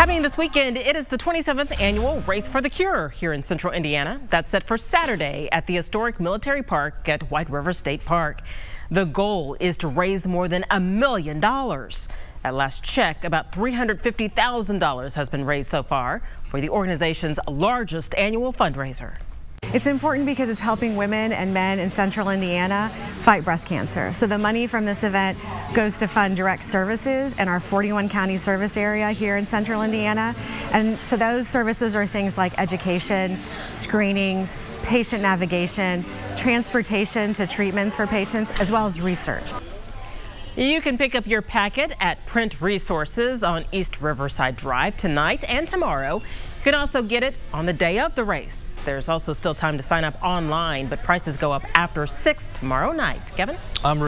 Happening this weekend, it is the 27th annual Race for the Cure here in central Indiana. That's set for Saturday at the historic military park at White River State Park. The goal is to raise more than a million dollars. At last check, about $350,000 has been raised so far for the organization's largest annual fundraiser. It's important because it's helping women and men in central Indiana fight breast cancer. So the money from this event goes to fund direct services in our 41 county service area here in central Indiana. And so those services are things like education, screenings, patient navigation, transportation to treatments for patients, as well as research. You can pick up your packet at Print Resources on East Riverside Drive tonight and tomorrow. You can also get it on the day of the race. There's also still time to sign up online, but prices go up after 6 tomorrow night. Kevin? I'm